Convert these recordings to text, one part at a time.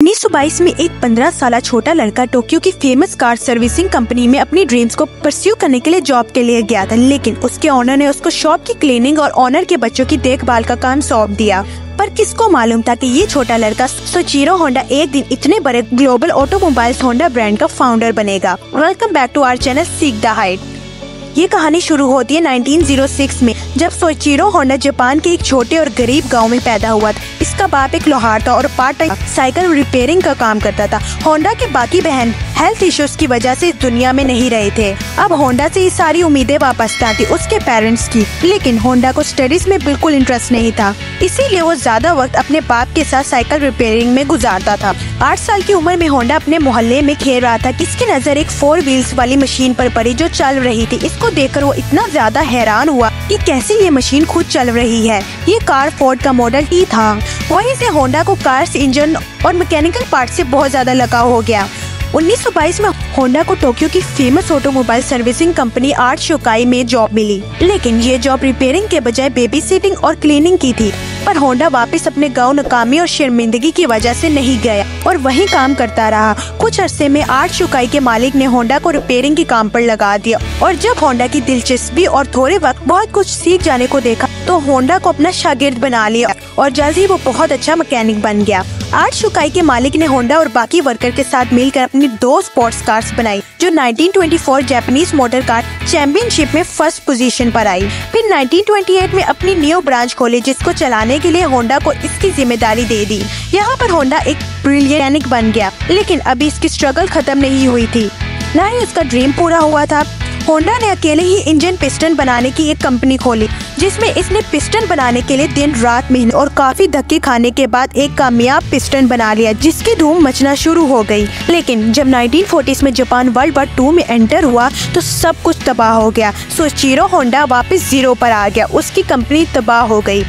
उन्नीस सौ बाईस में एक 15 साल छोटा लड़का टोक्यो की फ़ेमस कार सर्विसिंग कंपनी में अपनी ड्रीम्स को परस्यू करने के लिए जॉब के लिए गया था, लेकिन उसके ऑनर ने उसको शॉप की क्लीनिंग और ऑनर के बच्चों की देखभाल का काम सौंप दिया। पर किसको मालूम था कि ये छोटा लड़का सोचीरो होंडा एक दिन इतने बड़े ग्लोबल ऑटोमोबाइल्स होंडा ब्रांड का फाउंडर बनेगा। Welcome back to our channel सीख द हाइट ये कहानी शुरू होती है 1906 में, जब सोचिरो होंडा जापान के एक छोटे और गरीब गाँव में पैदा हुआ था। इसका बाप एक लोहार था और पार्ट टाइम साइकिल रिपेयरिंग का काम करता था। होंडा के बाकी बहन हेल्थ इश्यूज़ की वजह से इस दुनिया में नहीं रहे थे। अब होंडा से ये सारी उम्मीदें वापस आती उसके पेरेंट्स की। लेकिन होंडा को स्टडीज़ में बिल्कुल इंटरेस्ट नहीं था। इसीलिए वो ज़्यादा वक्त अपने बाप के साथ साइकिल रिपेयरिंग में गुजारता था। आठ साल की उम्र में होंडा अपने मोहल्ले में खेल रहा था। किसकी नज़र एक फोर व्हील्स वाली मशीन पर पड़ी जो चल रही थी? इसको देखकर वो इतना ज़्यादा हैरान हुआ कि कैसे ये मशीन खुद चल रही है? ये कार फोर्ड का मॉडल टी था। वहीं से होंडा को कार्स इंजन और मैकेनिकल पार्ट से बहुत ज़्यादा लगाव हो गया। 1922 में होंडा को टोक्यो की famous automobile servicing company Art Shokai में जॉब मिली। लेकिन ये जॉब रिपेयरिंग के बजाय बेबी सीटिंग और क्लीनिंग की थी। पर होंडा वापस अपने गाँव नाकामी और शर्मिंदगी की वजह से नहीं गया और वहीं काम करता रहा। कुछ अरसे में आर्ट शुकाई के मालिक ने होंडा को रिपेयरिंग के काम पर लगा दिया। और जब होंडा की दिलचस्पी और थोड़े वक्त बहुत कुछ सीख जाने को देखा होंडा को अपना शागिर्द बना लिया और जल्द ही वो बहुत अच्छा मैकेनिक बन गया। आर्ट शुकाई के मालिक ने होंडा और बाकी वर्कर के साथ मिलकर अपनी दो स्पोर्ट्स कार्स बनाई, जो 1924 जापानीज मोटर कार चैंपियनशिप में फ़र्स्ट पोजीशन पर आई। फिर 1928 में अपनी न्यू ब्रांच खोली, जिसको चलाने के लिए होंडा को इसकी ज़िम्मेदारी दे दी। यहाँ पर होंडा एक ब्रिलियनिक बन गया, लेकिन अभी इसकी स्ट्रगल खत्म नहीं हुई थी। न ही उसका ड्रीम पूरा हुआ था। होंडा ने अकेले ही इंजन पिस्टन बनाने की एक कंपनी खोली, जिसमें इसने पिस्टन बनाने के लिए दिन, रात मेहनत और काफ़ी धक्के खाने के बाद एक कामयाब पिस्टन बना लिया, जिसकी धूम मचना शुरू हो गई। लेकिन जब 1940s में जापान वर्ल्ड वार टू में एंटर हुआ तो सब कुछ तबाह हो गया। सो चीरो होंडा वापस ज़ीरो पर आ गया, उसकी कंपनी तबाह हो गई।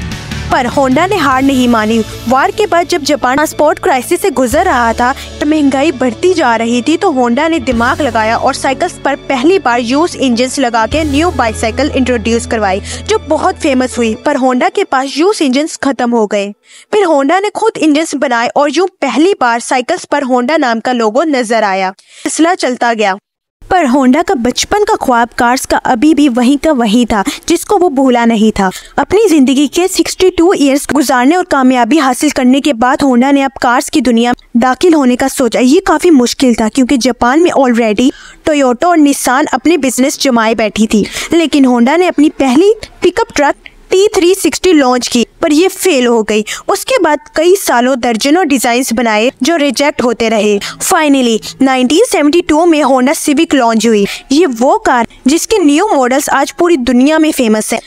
पर होंडा ने हार नहीं मानी। वार के बाद जब जापान ट्रांसपोर्ट क्राइसिस से गुजर रहा था तो महँगाई बढ़ती जा रही थी तो होंडा ने दिमाग लगाया और साइकिल्स पर पहली बार यूज़ इंजन लगा के न्यू बाइसाइकिल इंट्रोड्यूस करवाई, जो बहुत फ़ेमस हुई। पर होंडा के पास यूज़ इंजन खत्म हो गए। फिर होंडा ने खुद इंजन बनाए और यूँ पहली बार साइकिल्स पर होंडा नाम का लोगो नज़र आया। सिलसिला चलता गया। पर होंडा का बचपन का ख्वाब कार्स का अभी भी वही का वही था, जिसको वो भूला नहीं था। अपनी ज़िंदगी के 62 इयर्स गुजारने और कामयाबी हासिल करने के बाद होंडा ने अब कार्स की दुनिया दाखिल होने का सोचा। ये काफ़ी मुश्किल था, क्योंकि जापान में ऑलरेडी टोयोटो और निशान अपने बिज़नेस जमाए बैठी थी। लेकिन होंडा ने अपनी पहली pickup truck T three sixty launch की, पर ये फेल हो गई। उसके बाद कई सालों दर्जनों डिज़ाइन बनाए जो रिजेक्ट होते रहे। फाइनली 1972 में होंडा सिविक लॉन्च हुई। ये वो कार जिसके न्यू मॉडल्स आज पूरी दुनिया में फ़ेमस है।